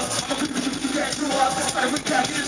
I'm gonna get you up. I'm get.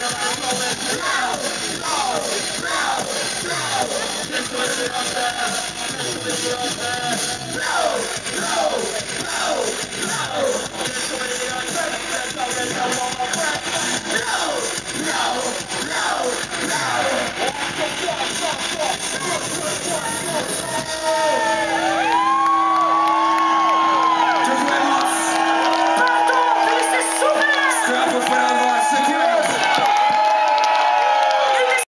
No